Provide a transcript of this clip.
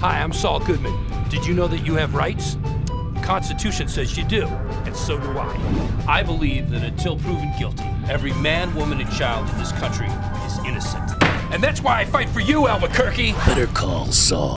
Hi, I'm Saul Goodman. Did you know that you have rights? The Constitution says you do, and so do I. I believe that until proven guilty, every man, woman, and child in this country is innocent. And that's why I fight for you, Albuquerque! Better call Saul.